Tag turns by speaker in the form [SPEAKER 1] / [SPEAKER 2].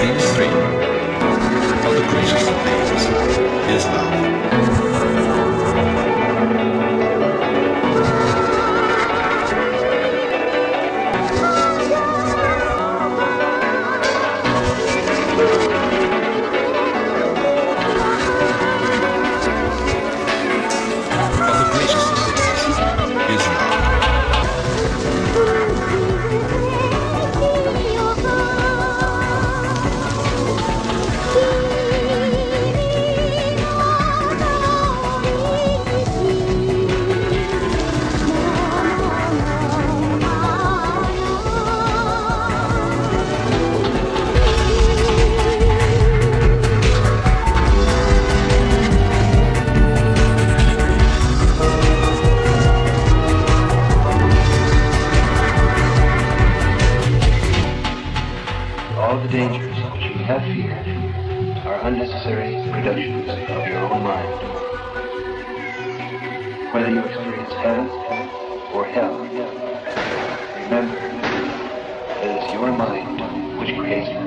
[SPEAKER 1] these three, of the greatest of these, is love. Of
[SPEAKER 2] All the dangers which you have feared are unnecessary productions of your own mind. Whether you experience heaven or hell, remember that it is your mind which creates